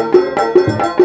Música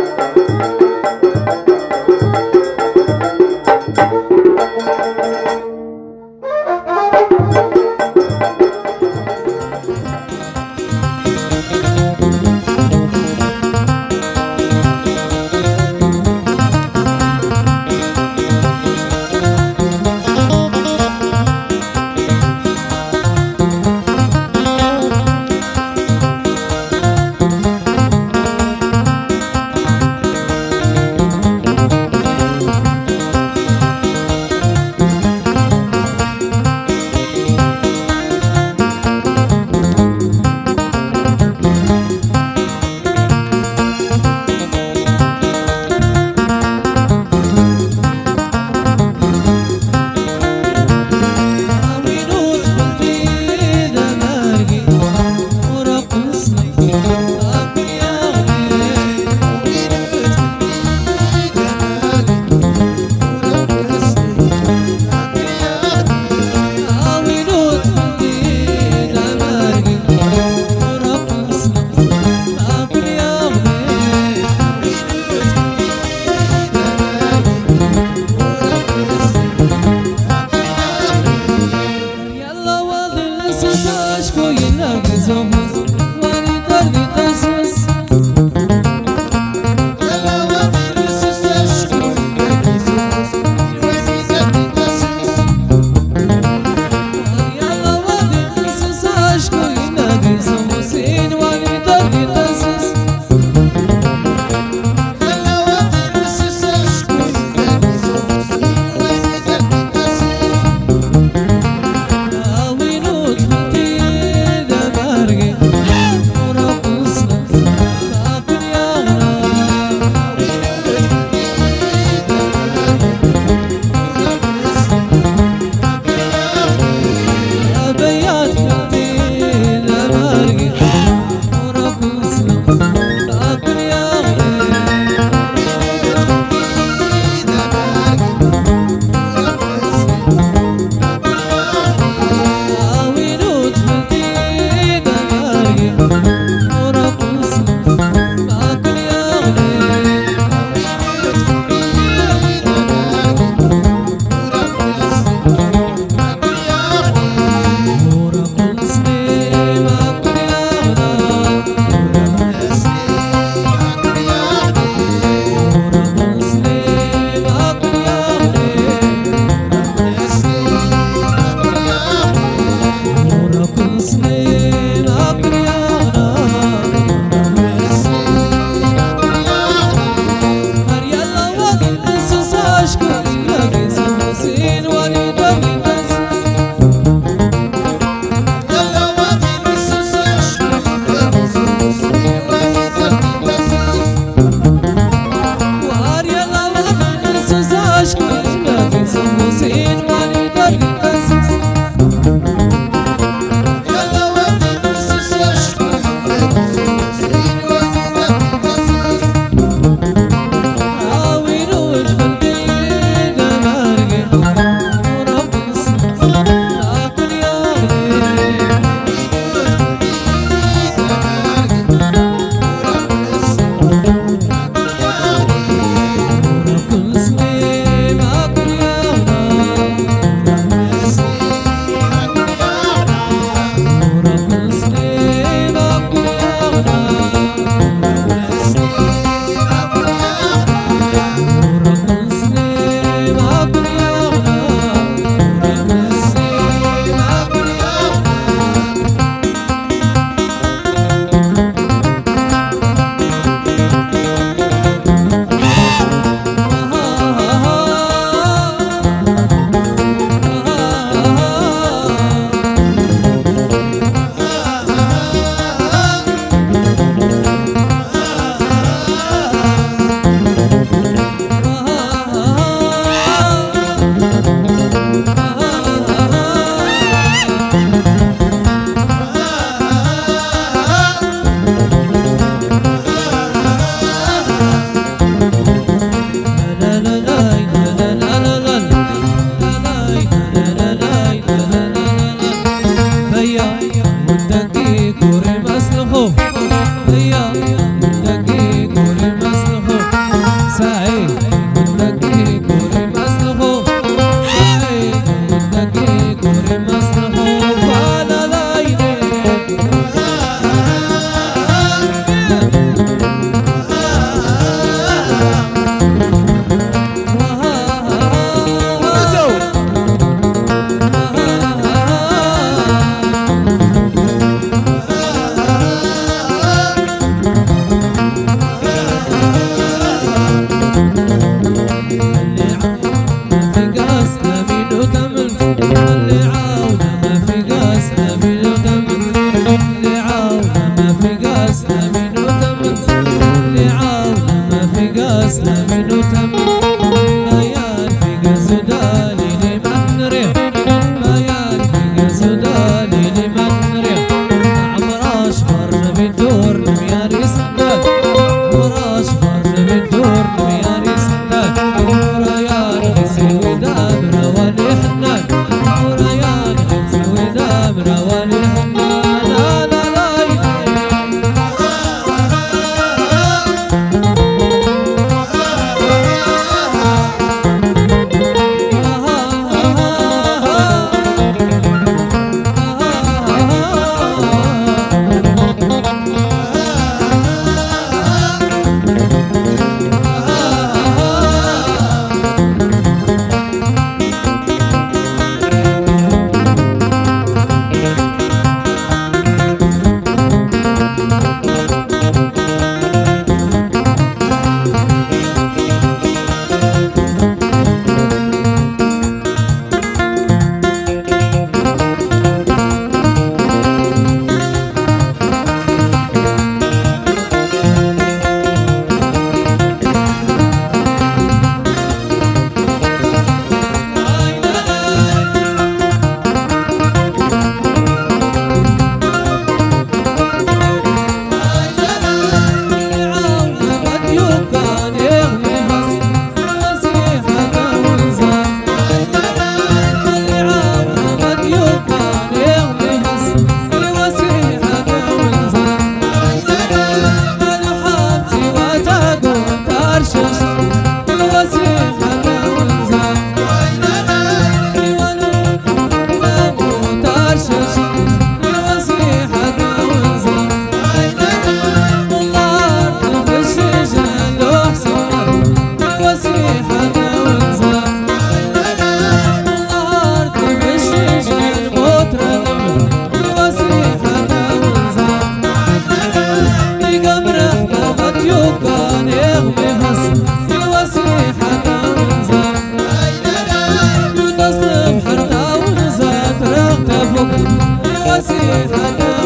Hello.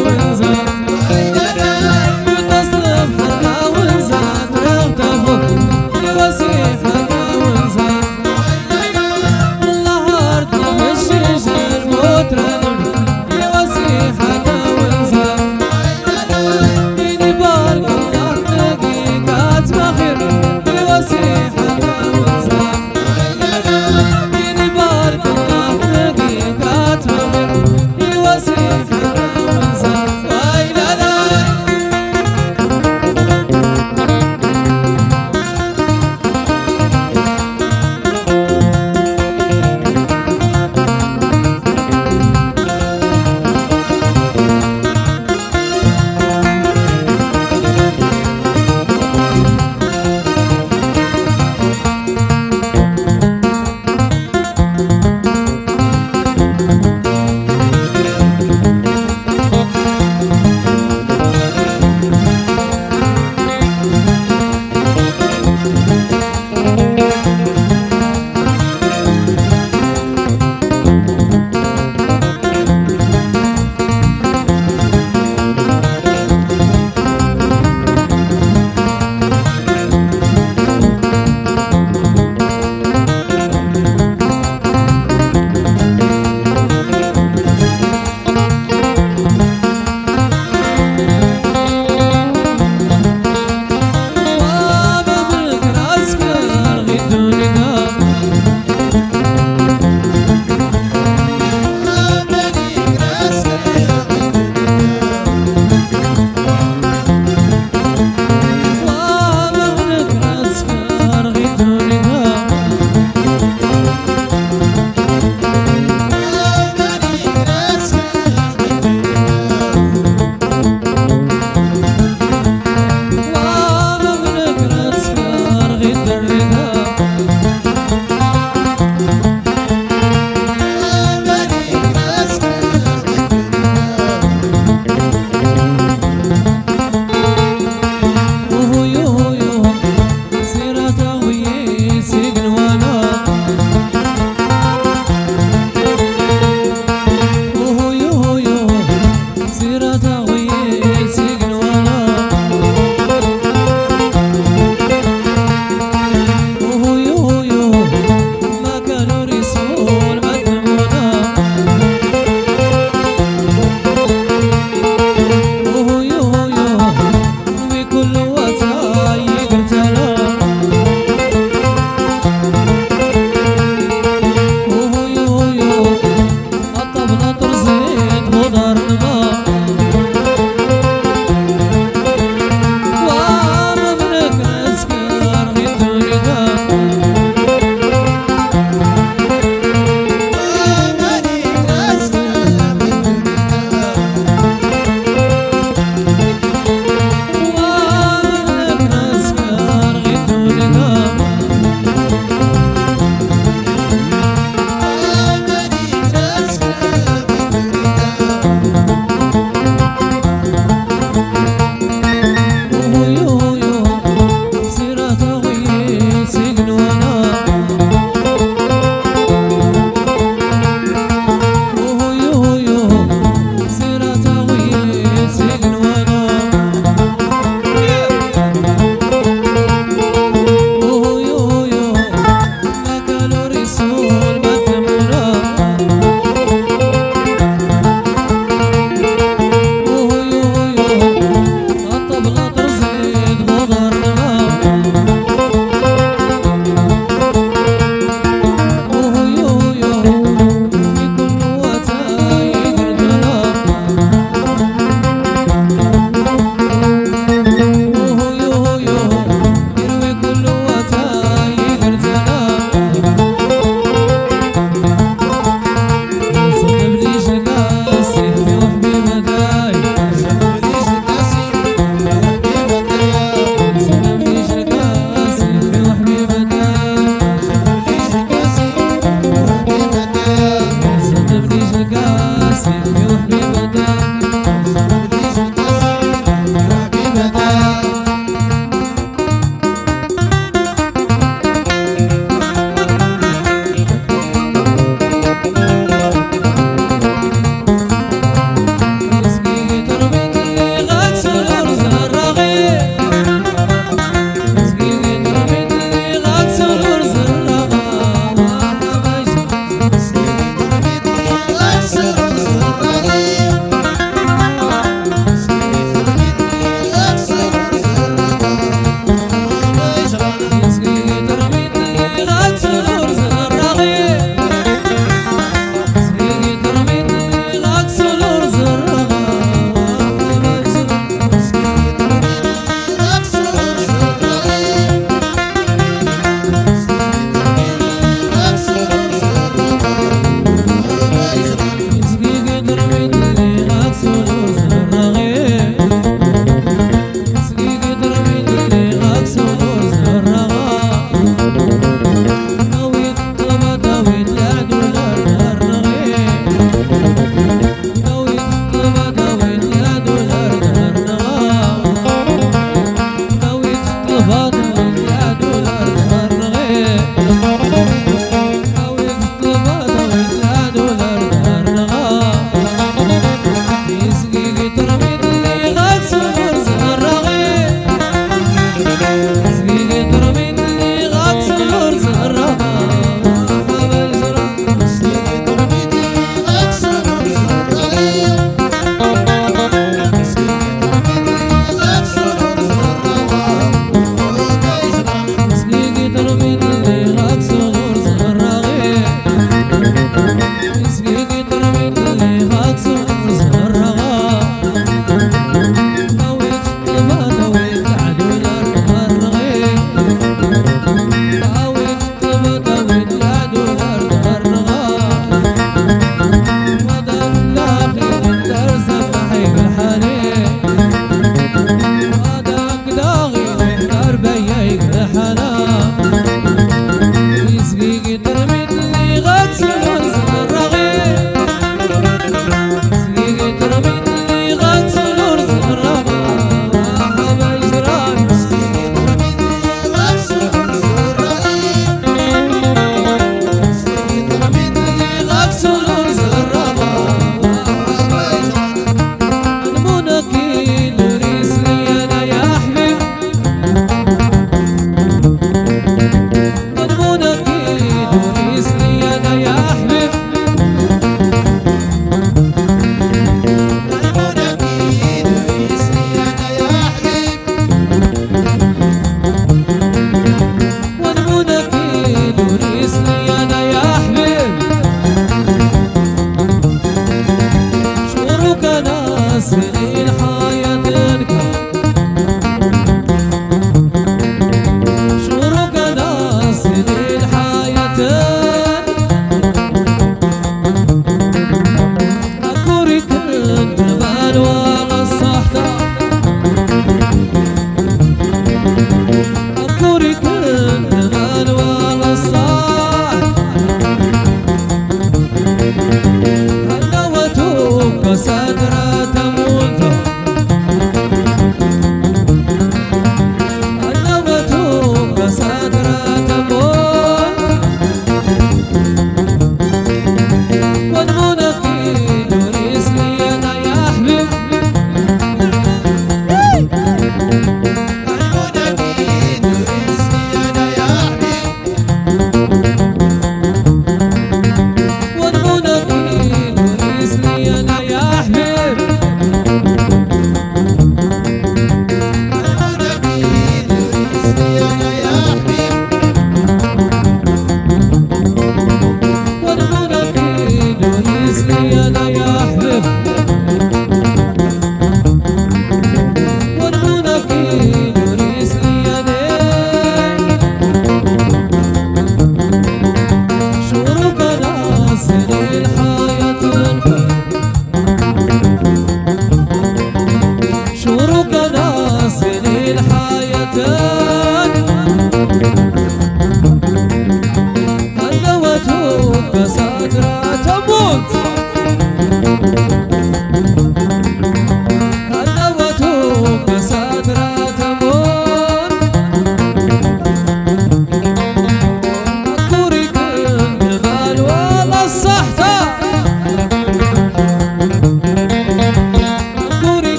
Yeah.